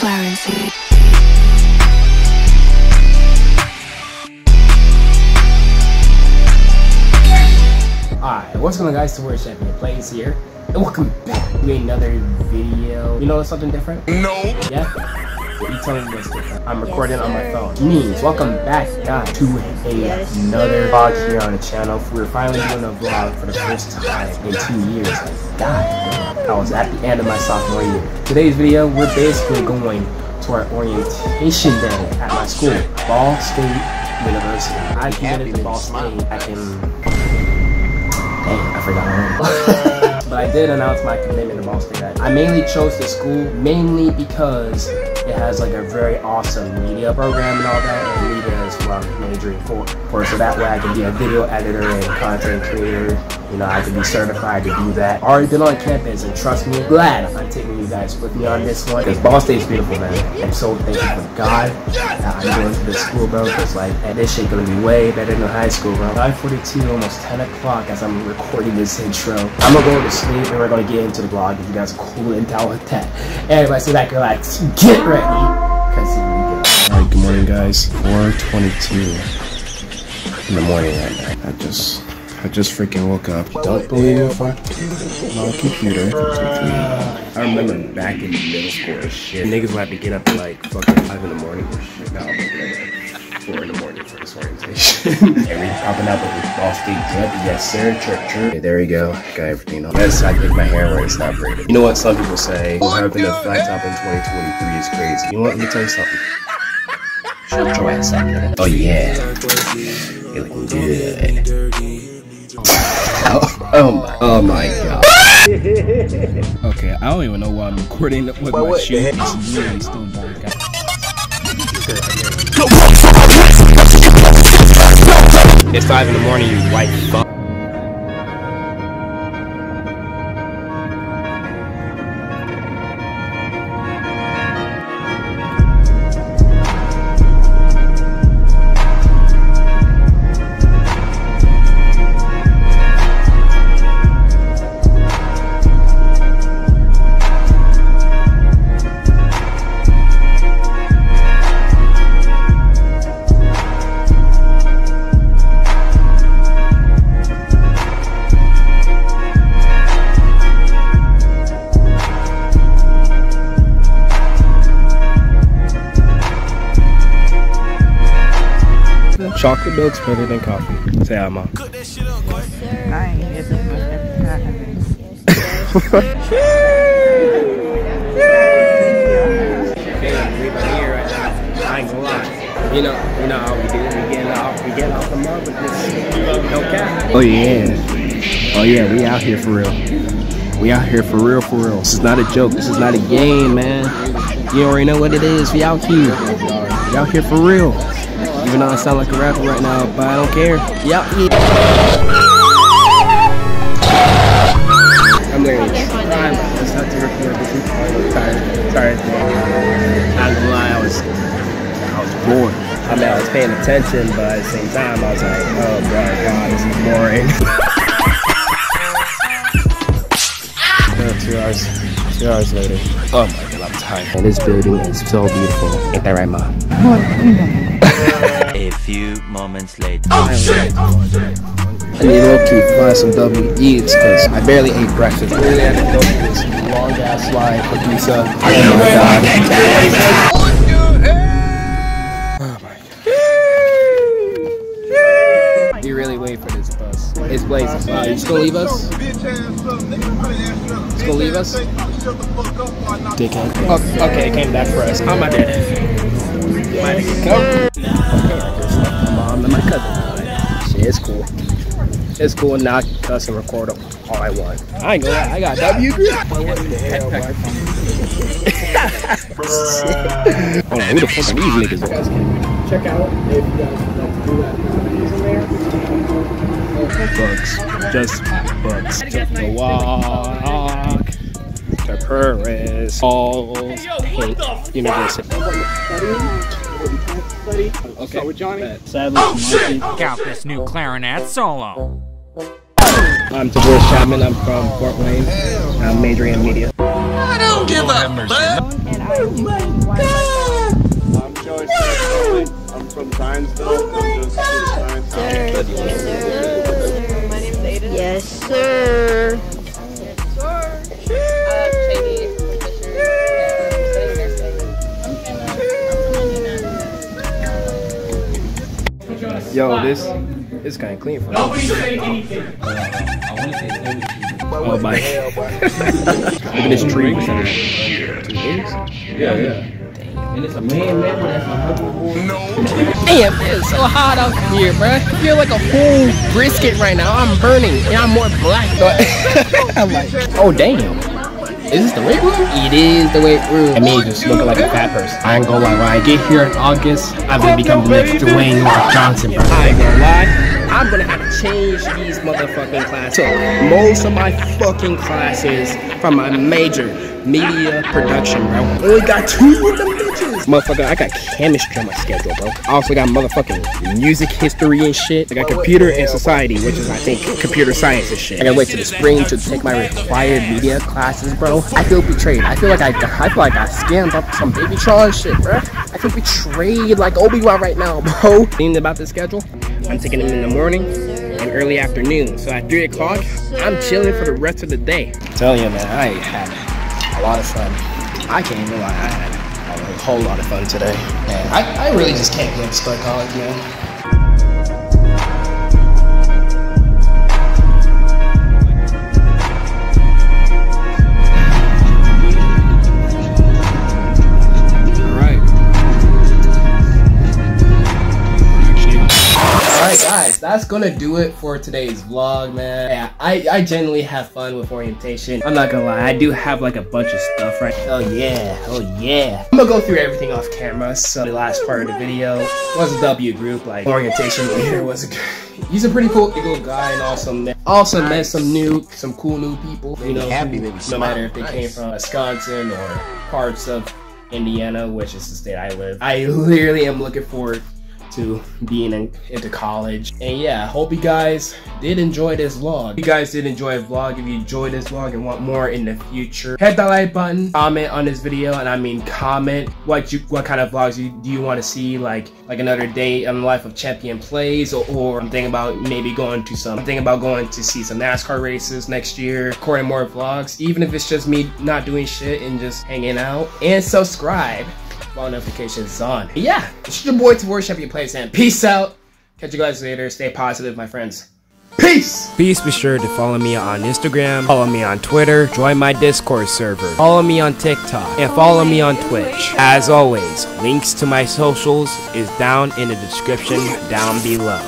Clarence. Alright, what's going on guys, to World ChampionPlayz here, and welcome back to another video. You know something different? No. Yeah? You tell me. I'm recording on my phone. Means, welcome back guys to a, another vlog here on the channel. We're finally doing a vlog for the first time in two years. God, I was at the end of my sophomore year. Today's video, we're basically going to our orientation day at my school, Ball State University. I committed to Ball State I can. Dang, I forgot my name. but I did announce my commitment to Ball State. I mainly chose the school mainly because it has like a very awesome media program and all that, and media is what I'm majoring for. So that way I can be a video editor and content creator. You know, I can be certified to do that. Already been on campus, and trust me, glad I'm taking you guys with me on this one. Because Ball State's beautiful, man. I'm so thankful for God that I'm going to this school, bro. Because like, this shit gonna be way better than high school, bro. 5:42, almost 10 o'clock as I'm recording this intro. I'm gonna go to sleep, and we're gonna get into the vlog. If you guys are cool and down with that. Everybody, sit back, relax, get ready. Cause here we go. Alright, good morning, guys. 4:22 in the morning right now. I just. I just freaking woke up. Don't believe me if I my computer. I remember back in middle school and shit. Niggas would have to get up at like fucking 5 in the morning or shit. Now I'm up at 4 in the morning for this orientation. and we popping out with the Ball State drip. Yes, sir. Chirp, chirp. Okay, there you go. Got everything on. Yes, I did my hair right. It's not braided. You know what some people say? Having a flat top in 2023 is crazy. You know what? Let me tell you something. Shut your ass up. Oh yeah. You're looking good. Oh, oh my, oh my god. okay, I don't even know why I'm recording with my shoe. It's really still dark out. It's 5 in the morning, you white fuck. Chocolate milk's better than coffee. Say hi, mom. I ain't getting I ain't gonna lie. You know, you know how we do. We get off, we get off the mud with this no cap. Oh yeah, oh yeah, we out here for real. We out here for real, for real. This is not a joke. This is not a game, man. You already know what it is. We out here. We out here for real. Even though I sound like a rapper right now, but I don't care. Yep. I'm literally trying my best not to record this. I'm tired. Tired. I'm gonna lie, I was, I was bored. I mean, I was paying attention, but at the same time, I was like, oh my god, this is boring. two hours, two hours later. Oh my god, I'm. And this building is so beautiful. Ain't that right, mom? A few moments later. oh shit! Oh, I need to key find some W eats because I barely ate breakfast. Really had to go through this long ass line for pizza. Oh my god. Really wait for this bus. It's blazing. Wow, you just gonna leave us? Just gonna leave us? Dickhead. Oh, okay, it came back for us. How am I dead? My nigga come. Okay, I just left my mom and my cousin. Shit, it's cool. It's cool now I can cuss and record all I want. I ain't gonna lie, I got W grip. Hold on, who the fuck are these niggas? Check out if you guys would like to do that. Bugs. Just bugs. The walk. The Paris. All paint. University. Okay. with Johnny. Sadly, oh, Count oh, this new clarinet solo. I'm Tavoris Chapman. I'm from Fort Wayne. I'm majoring in media. I don't give a fuck. Oh, and I'm Joey Sartori. I'm from Zionsville. I'm just here Sir. Yes, sir. My name. Yes, sir. Yo, this is kind of clean for Nobody say anything. Oh my. Look at this tree. Yeah, yeah. And it's a man, man, that's Damn, it's so hot out here, bro. I feel like a whole brisket right now. I'm burning, and I'm more black. I'm like, oh damn. Is this the weight room? It is the weight room. I mean, just looking like a fat person. I ain't gonna lie, when I get here in August, I'm gonna become the next Dwayne Rock Johnson, bro. I ain't gonna lie. I'm gonna have to change these motherfucking classes. Took most of my fucking classes from my major media production, bro. Only got two of them bitches. Motherfucker, I got chemistry on my schedule, bro. I also got motherfucking music history and shit. I got computer and society, which is I think computer science and shit. I gotta wait till the spring to take my required media classes, bro. I feel betrayed. I feel like I, I feel like I scammed up some baby Tron shit, bro. I feel betrayed like Obi-Wan right now, bro. Thinking about the schedule, I'm taking them in the morning and early afternoon. So at 3 o'clock, I'm chilling for the rest of the day. tell you, man, I had a lot of fun. I can't even lie, I had a whole lot of fun today. Man, I, I really just can't wait to start college, that's gonna do it for today's vlog, man. Yeah, I, I genuinely have fun with orientation. I'm not gonna lie, I do have like a bunch of stuff right Oh yeah, oh yeah. I'm gonna go through everything off camera. So the last part of the video was a W group, like orientation leader was a He's a pretty cool, guy and also met, also met some new, some cool new people. You know, happy no matter if they came from Wisconsin or parts of Indiana, which is the state I live. I literally am looking forward to being in, into college. And yeah, hope you guys did enjoy this vlog. If you guys did enjoy a vlog, if you enjoyed this vlog and want more in the future, hit that like button, comment on this video, and I mean comment what you what kind of vlogs you do you want to see, like like another day in the life of ChampionPlayz, or, or I'm thinking about maybe going to some I'm thinking about going to see some NASCAR races next year, recording more vlogs, even if it's just me not doing shit and just hanging out. And subscribe all notifications on. Yeah, it's your boy Tavoris Champion Plays and peace out. Catch you guys later. Stay positive, my friends. Peace! Please be sure to follow me on Instagram, follow me on Twitter, join my Discord server, follow me on TikTok, and follow me on Twitch. As always, links to my socials is down in the description down below.